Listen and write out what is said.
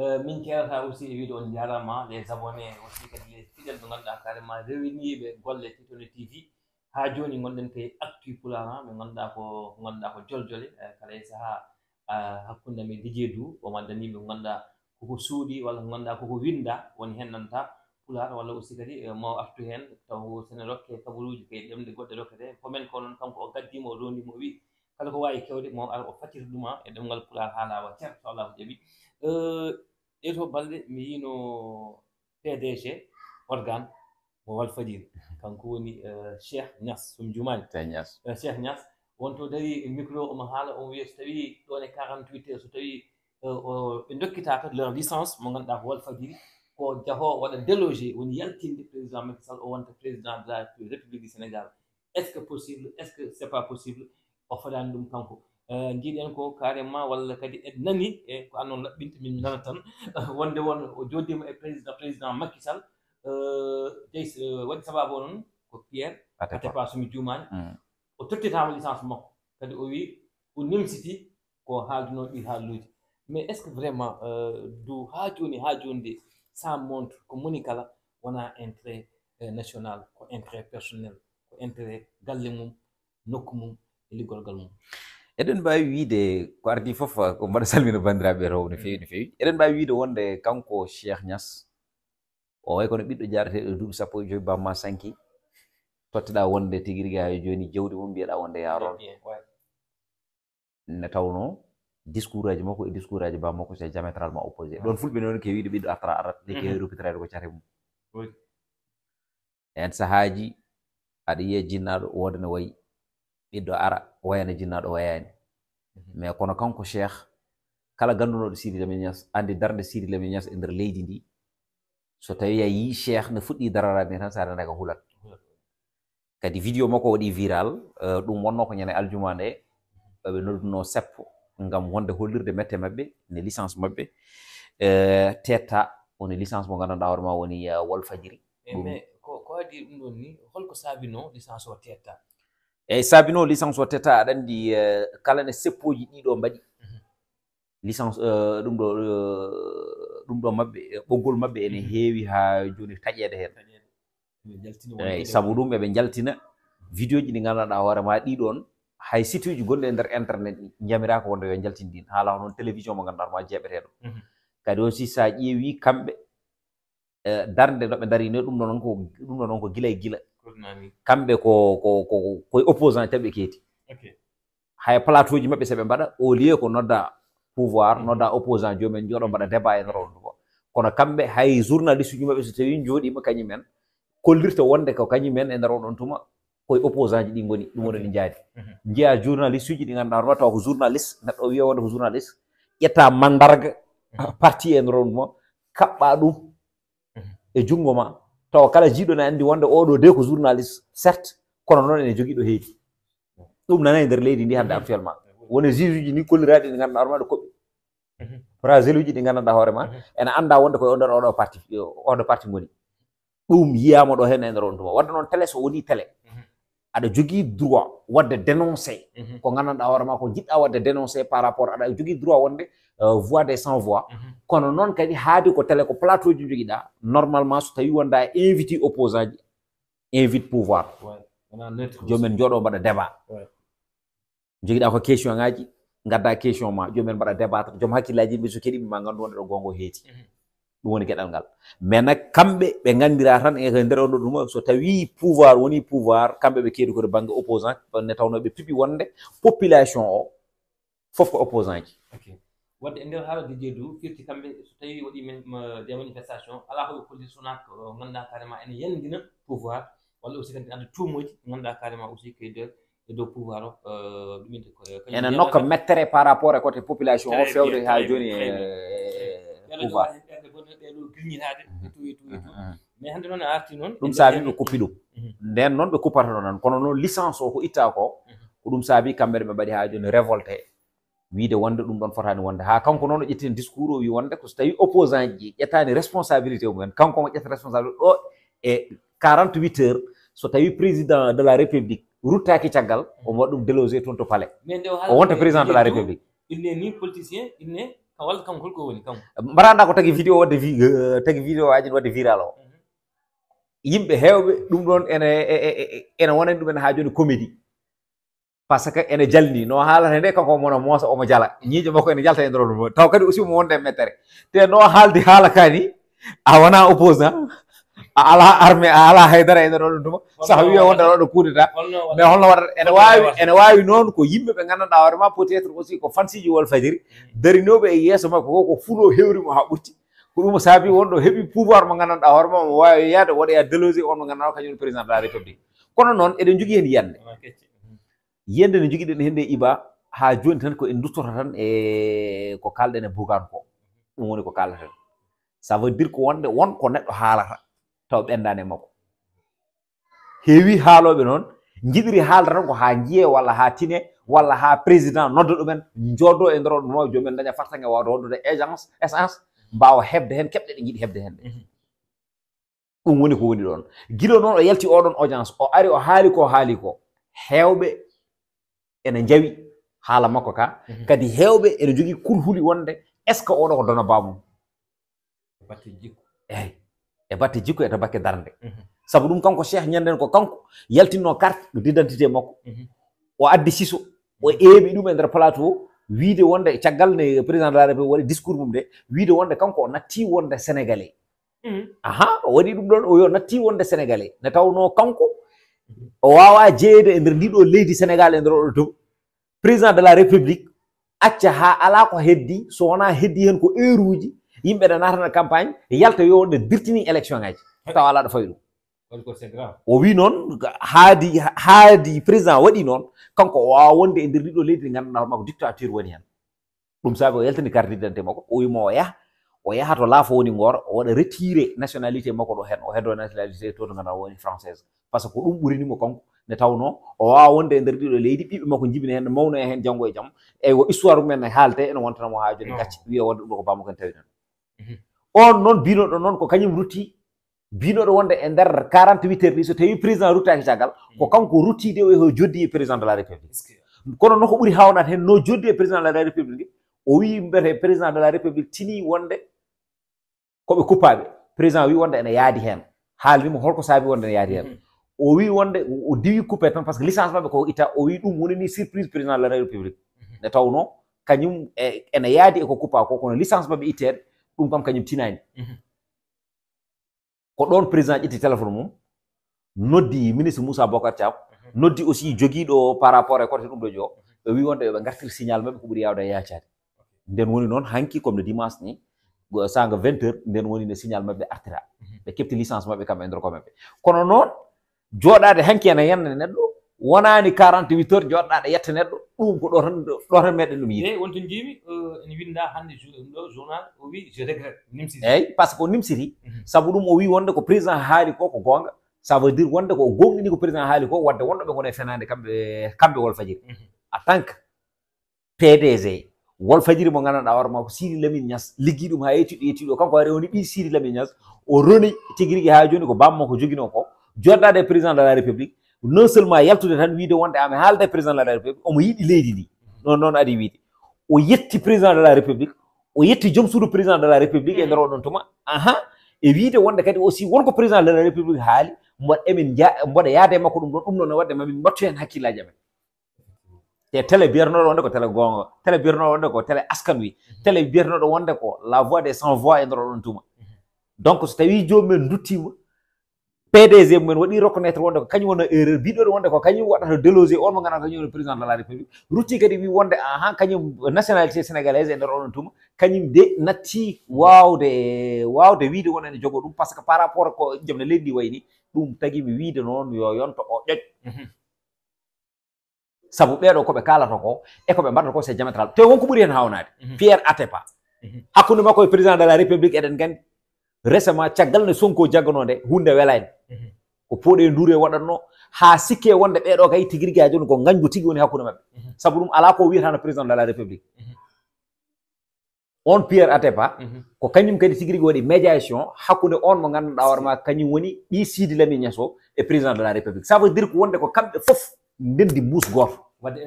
Eh, min keerata aussi e wiide on jarama les abonnés e aussi kadi les fidèle ɓe ganduɗa carrément rewiniɓe golle titone tv ha joni gonɗen koye actu pularan ɓe ganduɗa ko ganduɗa ko joljole. Eh, kala e saaha eh, hakkude men dj du omo addaniɓe ganduɗa koko suuɗi walla ko ganduɗa koko winda woni hen nanta pulaar walla aussi kadi mo artu hen taw sene rokke kabaruji koye ɗemɗe goɗɗe rokkete. Komin ko noon kanko o gaddimo o rondimo wi kala ko wawi kewde mo ara o faccita ɗuma e ɗemgal pulaar ha laawa ceer so allah ko jaaɓi ɗeto balɗe mi yino pdg organe mo walfadiri kanko woni eh, cheikh nias sum jumani. Cheikh nias eh, wonto dari micro omo haala omo wiya so tawi ɗon e 48 heures so tawi eh, ɓe dokkita kadi leur licence mo ganduɗa ko walfadiri ko jahoo waɗa délogé woni yaltinde président makisal o wonta président de la république du sénégal. Est ce que possible? Est ce que c' est pas possible? O faɗani ɗum kanko. Jiiɗen ko carrément walla kadi en nani e ko annoon laɓɓinta min mi nana tan. Wonde won o joddima e président président maky sall. Jey waɗi sababu o noon ko pierre atepa. Somi jumani o tottitama licence makko. Kadi o wi o nemsiti ko haalduno ɗi haaluji mais est ce que vraiment du ha joni ha joni de ça montre ko moni kala wona intérêt national ko intérêt personnel ko intérêt galle mum nokku mum e liggolgal mum? eɗen mbawi wiide ko ardi foof ko mbaɗa salmina bandiraɓe to no fewi no fewi. Eɗen mbawi wiide wonde kanko cheikh nias o way kono ɓiɗɗo jareteɗo e duuɓi sappo e joyi bamma sanki. Totteɗa wonde tigui rigui ha joni jawdi mum mbiyeɗa wonde yaron. Ne tawno discours aji makko e discours aji bamma ko c'est diamétralement opposé. Ɗon fulɓe noon ke wiide ɓiɗɗo artara arat nde kewi mhm. repitrade ko cate mum. En sahaji aɗa yiya jinnaɗo woda ne wayi ɓiɗɗo ara. wayana jinnaɗo wayani mais kono kanko cheikh kala gandunoɗo sidi laminias andi darde sidi laminias e nder leydi ndi so tawi a yi cheikh ne fuɗɗi dararade tan sa renaka hulat. Kadi vidéo makko waɗi viral euh, ɗum wonno ko ñande aljuma nde ɓe nodduno seppo ngam wonde hollirde mette mabɓe ne licence mabɓe euh, tetta woni licence mo gandanɗa hoore ma woni euh, wolfajiri eh, mais ko adi ɗum ɗon ni holko saabino licence o tetta? eyyi saabi no licence o teta aɗa andi e, kala ne seppoji ɗiɗo mbaɗi. Licence e, ɗum ɗo e, ɗum ɗo maɓɓe ɓoggol maɓɓe ene heewi ha joni taƴede hen. Eyi saabu ɗum eɓe jaltina vidéo ji ɗi gandanɗa hoore ma ɗiɗon hay site uji gonɗi e nder internet ɗi jamiraka wonde yo jaltindin haala noon télévision mo ganduɗa ma jeɓeteɗo kadi aussi sa ƴeewi kamɓe darde noɓe darino ɗum ɗo noon ko ɗum ɗo noon ko gila e gila. kamɓe ko koye opposant taɓe keeti. Hay plateau ji maɓɓe seɓe mbaɗa au lieu ko nodda pouvoir mm. nodda opposant jomumen joɗo mbaɗa débat e norondu ko kono kamɓe hay journaliste uji maɓɓe so tawi jooɗima kañumen kollirta wonde ko kañumen e nder oɗon tuma koye opposant ji ɗi goni ɗum woni ɗi jaadi mhm. jiya journaliste uji ɗi ganduɗa noma tawa ko journaliste neɗɗo wiya wonde ko journaliste ƴetta mandarga mhm. parti e nder on tuma kaɓɓa ɗum mhm. e junngo ma. tawa kala jiiɗo ne anndi wonde oɗo de ko journaliste certes kono noon ene jogii ɗo heedi. Ɗum nana e nder leydi ndi hannde actuellement woni juge uji ni kolliraaɗi ɗi ngannduɗaa hoore ma ɗo koɓɓi mhm. brasel uji ɗi nganndanɗa hoore ma. Mhm. Ene annda wonde koye o nder oɗo parti oɗo parti ngoni. Ɗum yiyama ɗo heen e nder on tuma wadde noon télé so woni télé. aɗa jogii droit wadde dénoncé. Ko nganndanɗaa hoore ma ko jiɗɗa wadde dénoncé par rapport aɗa jogii droit wonde euh, voix des sans voix kono noon kadi haadi ko télé ko plateau ji jogiɗa normalement so tawi wonda invité opposant ji invite pouvoir. Jomumen jooɗo mbaɗa débat. Jogiɗa ko question ŋaaji gadda question ma jomumen mbaɗa débattre joom hakkillaji yimɓe so keɗiɓe ma nganndu wonde ɗo gongo heeti. Ɗum woni gueɗal ngal mais nak kamɓe ɓe gandira tan e nder so tawi pouvoir woni pouvoir kamɓe ɓe keedi koto banggue opposant. Ne tawno ɓe pipi wonde population o foof ko opposant ji wadde e nder haala dijee dow firti kamɓe so tawi waɗi des manifestation. Ala koɓe kolli sona ko ganduɗa carrément ene yandina pouvoir walla aussi kadi adda tuumoji ganduɗa carrément aussi ke nder e dow pouvoir o ɗuminte ene nokka mettere par rapport e côté population o fewde ha joni pouvoir ɓeɗo ɗeɗo gilñitade e tout e tout e tout mais hannde noon a arti noon ɗum e saabi ɓe kuppi ɗum. Mhm. Nden noon ɓe kuppata ɗo noon kono noon licence o ko itta ko mhm. ko ɗum saabi kamɓe ɓe mbaɗi ha joni révolté wiide wonde ɗum ɗon fotani wonde. Ha kanko noon o ƴettini discours o wi wonde ko so tawi opposant ji ƴettani responsabilité mumen. Kanko mo ƴetta responsabilité ɗo e 48 heures so tawi président de la république ruttaki caggal omo mhm. waɗa ɗum délogé toon to palais. O wonta président de la e république. il n'est ni politicien il n'est Ah, walla kanko holko woni kanko mbaranda ko tagi vidéo wadde vi eh, tagi vidéo aji ne wadde viral o. Mhm. Yimɓe heewɓe ɗum ɗon ene e, e, e, ene wonani ɗumen haa jooni comédie. Par ce que ene jalni no haalata nde kanko mono moosa omo jala. Ñiiƴo makko ene jalta e ndeer taw kadi aussi omo wonde e mettere. Te no haalde haala kaani a wona opposant. a ala armé a ala haydara ene ɗon ɗum saha wiya wonde aɗa waɗa kudeta mais holno waɗata ene wawi ene wawi noon ko yimɓe ɓe gandanɗa hoorema peut être aussi ko fansiji wol fadiri darinoɓe e yesso makko ko ko fuulo hewrimo ha ɓurti. Ko ɗum saabi wonɗo heeɓi pouvoir mo gandanɗa hoorema mo wawi yaade waɗoya délogé on mo gandanɗa kañum président de la république. Kono noon eɗen jogui hen yiyande yiyande ne joguiɗen hende iba ha joni tan ko en duttoto tan e ko kalɗen e bugan ko. Ɗum woni ko kalaten ça veut dire ko wonde won ko neɗɗo haalata. taw ɓendani makko. Heewi haaloɓe noon jiɗiri haalda tan ko ha jiye walla ha tine walla ha président nodda ɗumen jooɗo e nder ɗum no joomumen daña fartange wawde wondude agence essence mbawa hebde hen keɓɗe ɗe jiiɗi hebde hen ɗe. Mhm. Ɗum woni ko woni ɗon guilo noon o yalti oɗon audience o ari o haali ko haali ko hewɓe ene jawi haala makko ka. Mhm. Kadi hewɓe ene jogii kulhuli wonde est ce que oɗo ko dona bamum batte jikku. Eyi e batte jikku e to bakke darnde mhm. sabu ɗum kanko cheikh ñanden ko kanko yaltinno carte d' identité makko. Mhm. O addi siso o eeɓi ɗum e nder plateau wiide wonde caggal ne président de la république waɗi discours mum de wiide wonde kanko o natti wonde sénégalais. Mhm. Aha o waɗi ɗum ɗon o yo natti wonde sénégalais. Ne tawno kanko o wawa jeeyede e nder ndiɗo leydi sénégal e nder oɗo dow président de la république acca ha ala ko heddi so wona heddi hen ko heure uji yimɓe ɗe natana campagne yalta yo ɗe dirtini élection ngaji. Taw ala ɗo fawi ɗum. O wi noon haadi haadi président waɗi noon kanko o wawa wonde e nder ɗiɗo leydi ɗi ganduɗa makko dictature woni hen. Ɗum saabi o yaltini carte d'identité makko o wimo o yaha o yaha to laafo woni ngoora o waɗa retiré nationalité makko ɗo hen o heddo nationalité to to ganduɗa woni française. Par ce que ko ɗum ɓurinimo kanko nde tawno o wawa wonde e nder ɗiɗo leydi ɓiɓɓe makko jibina hen mawno e hen janggo e jaam eyi o histoire mumen ne haalte ene wontanamo ha joni gacce wiya wonde ɗum ɗo ko bamako en tawi tan Mhm. on noon binoɗo noon ko kañum rutti binoɗo wonde e nder 48 heures ɗi so tawi président ruttaki caggal ko mhm. kanko ruttide o e ho joddi e président de la république. Kono noon ko ɓuuri hawnade hen no joddi e président de la république o wi mbiyete président de la république tini wonde koɓe kuppaɓe président wi wonde ene yaadi hen. Haalwimo holko saabi wonde ene yaadi hen. Mhm. O wi wonde o diwi coupé tan par ce que licence maɓe ko itta o wi ɗum woni ni surprise président de la république. Nde tawno kañum e, ene yaadi eko kuppa ko kono licence maɓe itteede ɗum kam kañum tinani. Mhm. Ko ɗon président ƴetti téléphone mum noddi ministre moussa bocar thiam mhm. noddi aussi jogiiɗo par rapport e côté ɗum ɗo jo mhm. ɓe wi wonde ɓe gartir signal maɓɓe ko ɓuri yawde e yacade nden woni noon hanki comme no dimanche ni sanga 20 heures nden woni nde signal maɓɓe artira. Ɓe kepti licence maɓɓe kamɓe e ndorko maɓɓe. Kono noon jooɗade hanki ene yenne neɗɗo wonani 48 heures jooɗɗaɗe yetta neɗɗo ɗum ko ɗo tan ɗo tan meɗen ɗum yiɗe wonto jiimi ene winda hannde ɗo journal o wi je regrette nimsiti eyyi par ce que o nimsiti mhm. sabu ɗum o wi wonde ko président haali ko ko gonga ça veut dire wonde ko gonɗini ko président haali ko wadde wonɗoɓe gone fenade kamɓe kamɓe wol fajiri mhm. a tant que pdg wol fajiri mo gandanɗa hoore ma ko siri lamin ñas liggi ɗum ha yettiɗo yettiɗo kanko ari woni ɓi siri lamin ñas o roni tigui rigui ha joni ko bammo ko joguino ko joɗɗade e président de la république non seulement yaltude tan wiide wonde ami haalde e président de la république omo yiiɗi leydi ndi. Non noon adi wiide o yetti président de la république o yetti joom suudu président de la république e nder oɗon tuma. Ahan e wiide wonde kadi aussi wonko président de la république haali mboɗa emin mboɗa yaade makko ɗum ɗon ɗum ɗon ne wadde mamin mbattu hen hakkillaji amen. Te télé biyatanoɗo wonde ko télé gonga télé biyatanoɗo wonde ko télé askan wi télé biyatanoɗo wonde ko la voix des sans voix e nder oɗon tuma. Donc so tawi jomumen duttima pdg mumen waɗi reconnaître wonde ko kañum wonno erreur mbiɗoɗo wonde ko kañum waɗata délogé on mo ganduɗa kañum woni président de la république. Rutti kadi wi wonde ahan kañum nationalité sénégalaise e nder oɗon tuma. Kañum de natti wawde wawde wiide won ene jogo ɗum par ce que par rapport ko joom no leydi ndi wayni ɗum tagui mi wiide noon yo yonto o ƴoƴ. Saabu ɓeeɗo koɓe kalata ko e koɓe mbaɗata ko c'est diamétral. Te wonko ɓuuri hen hawnade pierre atepa. Hakkude makko e président de la république eɗen gandi récemment caggal nde sonko jagganode hunde welani ko poɗe ndure waɗatno ha sikke wonde ɓeeɗo kay tigi rigui ha joni ko gañgu tigui woni hakkude mabɓe saabu ɗum ala ko wiyatano président de la république. Mhm. On pierre atepa mhm. ko kañum kadi tigi rigui waɗi médiation hakkude on mo ganduɗa hoore ma kañum woni ɓi sidi lami ñaso e président de la république. Ça veut dire ko wonde ko kamɓe foof ndendi mbus goto wadde